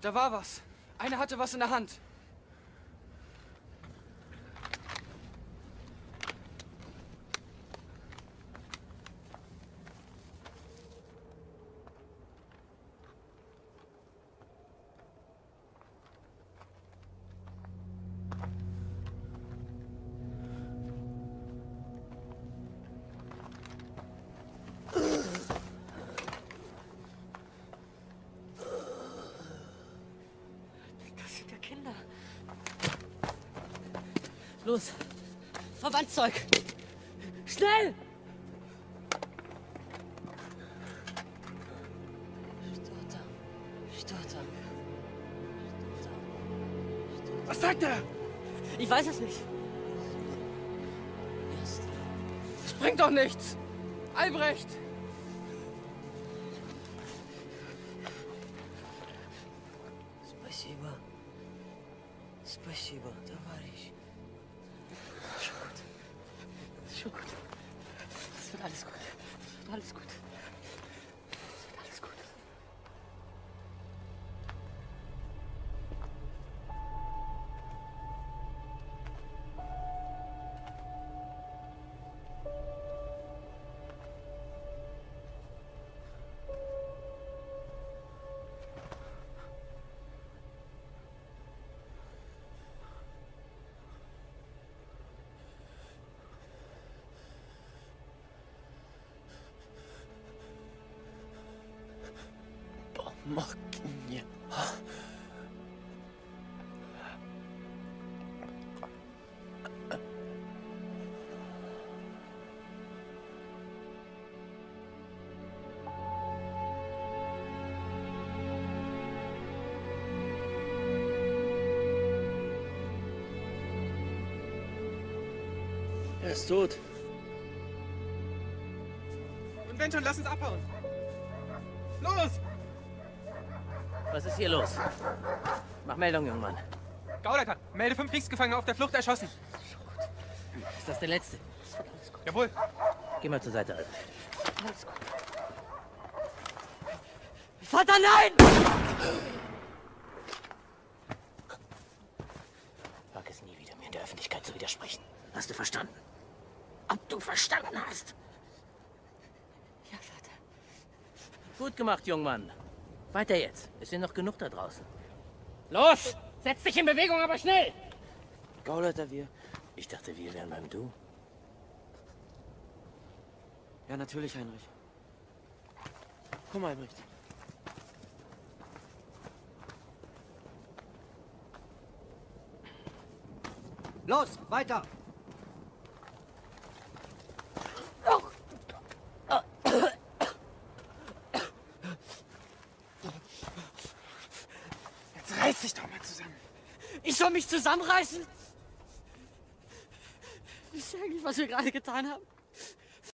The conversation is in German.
Da war was. Einer hatte was in der Hand. Los. Verbandszeug. Schnell! Stotter. Stotter. Was sagt er? Ich weiß es nicht. Das bringt doch nichts. Albrecht! Спасибо. Спасибо, товарищ. Schon gut. Es wird alles gut. Es wird alles gut. Er ist tot. Und wenn schon, lass uns abhauen. Los! Was ist hier los? Mach Meldung, Jungmann. Gauleiter, melde fünf Kriegsgefangene auf der Flucht erschossen. Ist das der letzte? Jawohl. Geh mal zur Seite, Albrecht. Alles gut. Vater, nein! Wag es nie wieder, mir in der Öffentlichkeit zu widersprechen. Hast du verstanden? Ob du verstanden hast? Ja, Vater. Gut gemacht, Jungmann. Weiter jetzt. Es sind noch genug da draußen. Los! Setz dich in Bewegung, aber schnell! Gauleiter, wir. Ich dachte, wir wären beim Du. Ja, natürlich, Heinrich. Komm, Albrecht. Los, weiter! Mal zusammen. Ich soll mich zusammenreißen? Wisst ihr eigentlich, was wir gerade getan haben?